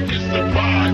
to vibe.